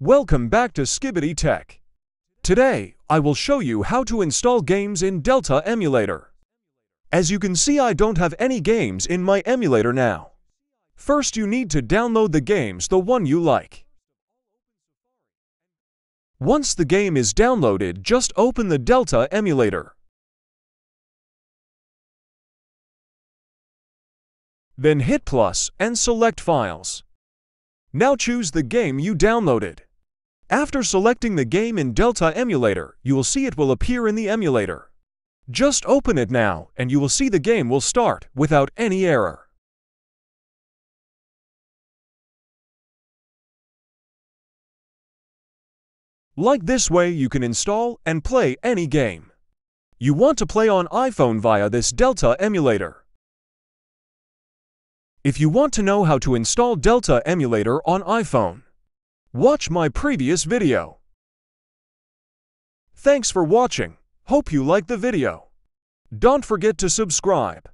Welcome back to Skibidi Tech. Today, I will show you how to install games in Delta Emulator. As you can see I don't have any games in my emulator now. First you need to download the games the one you like. Once the game is downloaded just open the Delta emulator. Then hit plus and select Files. Now choose the game you downloaded. After selecting the game in Delta Emulator, you will see it will appear in the emulator. Just open it now and you will see the game will start without any error. Like this way you can install and play any game. You want to play on iPhone via this Delta emulator. If you want to know how to install Delta emulator on iPhone, watch my previous video. Thanks for watching. Hope you liked the video. Don't forget to subscribe.